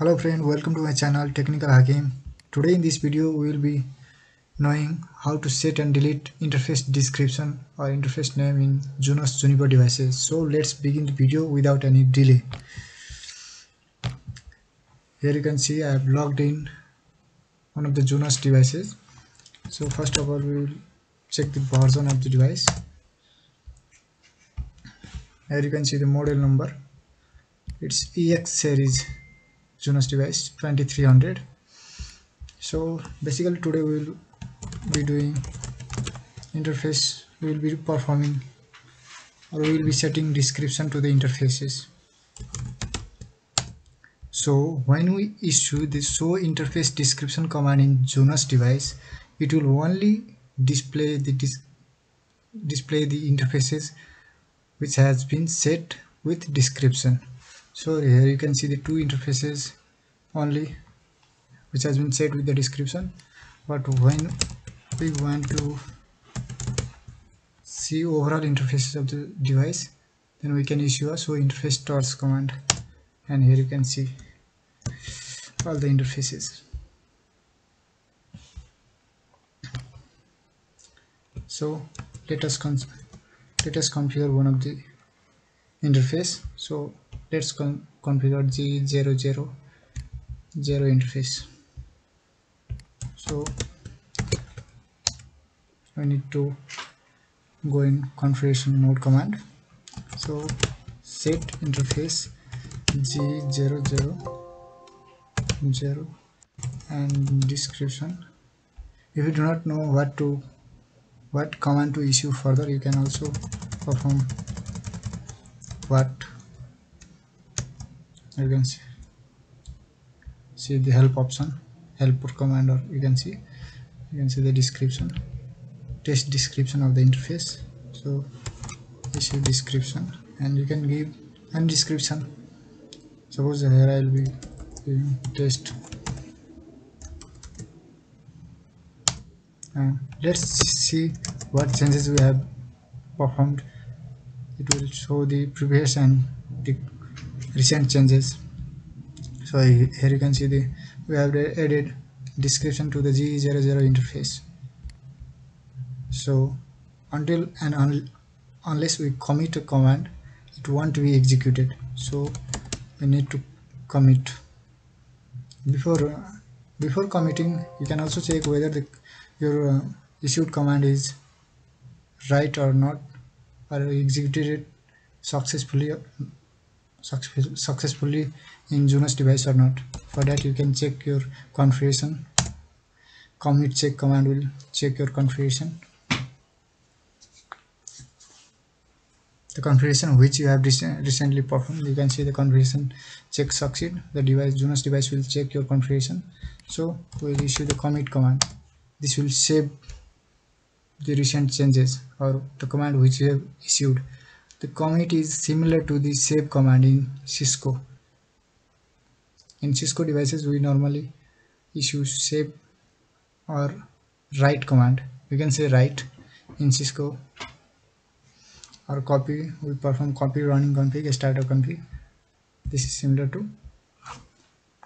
Hello friend, welcome to my channel Technical Hakim. Today in this video we will be knowing how to set and delete interface description or interface name in Junos Juniper devices. So let's begin the video without any delay. Here you can see I have logged in one of the Junos devices. So first of all we will check the version of the device. Here you can see the model number. It's EX series Junos device 2300 so basically today we will be doing interface. We will be performing or we will be setting description to the interfaces. So when we issue the show interface description command in Junos device it will only display the dis display the interfaces which has been set with description so here you can see the two interfaces only which has been set with the description. But when we want to see overall interfaces of the device then we can issue a show interface stars command. And here you can see all the interfaces. So let us let us configure one of the interface. So let's con configure g00 zero interface. So we need to go in configuration mode command. So set interface g00 0 and description. If you do not know what to what command to issue further you can also perform what you can see, see the help option help command or you can see you can see the description test description of the interface. So this is description and you can give any description. Suppose here I will be giving test. And let's see what changes we have performed. It will show the previous and recent changes. So here you can see the we have added description to the G00 interface. So until and un unless we commit a command it won't be executed. So we need to commit. Before uh, before committing you can also check whether the your uh, issued command is right or not or executed it successfully successfully in Junos device or not. For that you can check your configuration. Commit check command will check your configuration. The configuration which you have recently performed, you can see the configuration check succeed. The device Junos device will check your configuration. So we will issue the commit command. This will save the recent changes or the command which you have issued the commit is similar to the save command in Cisco. In Cisco devices, we normally issue save or write command. We can say write in Cisco or copy. We perform copy running config, starter config. This is similar to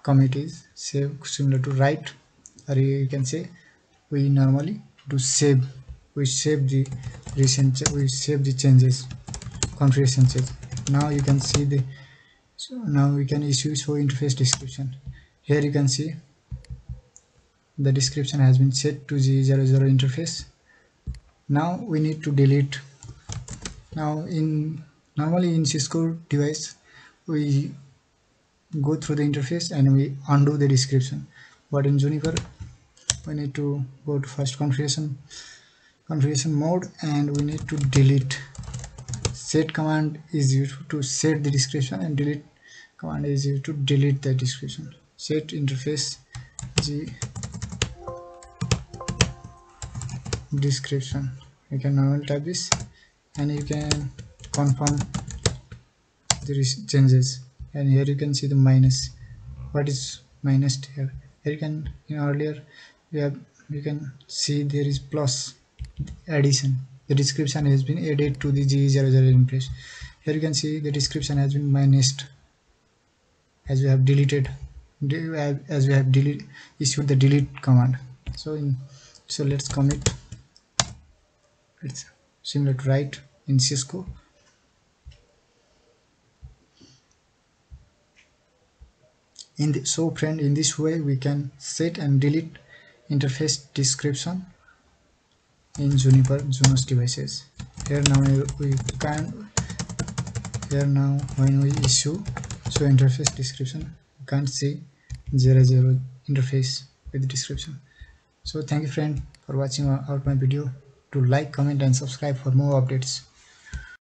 commit is save similar to write or you can say we normally do save we save the recent we save the changes configuration check now you can see the so now we can issue show interface description. Here you can see the description has been set to g00 interface. Now we need to delete. Now in normally in Cisco device we go through the interface and we undo the description. But in Juniper we need to go to first configuration configuration mode and we need to delete set command is used to set the description and delete command is used to delete the description set interface g description you can normally type this and you can confirm the changes. And here you can see the minus. What is minus here? Here you can know, earlier we have you can see there is plus addition the description has been added to the G00 interface. Here you can see the description has been minused as we have deleted as we have delete issued the delete command. So in so let's commit. It's similar to write in Cisco. In the, so friend in this way we can set and delete interface description in Juniper Junos devices. Here now we can here now when we issue show interface description. You can't see zero zero interface with description. So thank you friend for watching out my video. To like comment and subscribe for more updates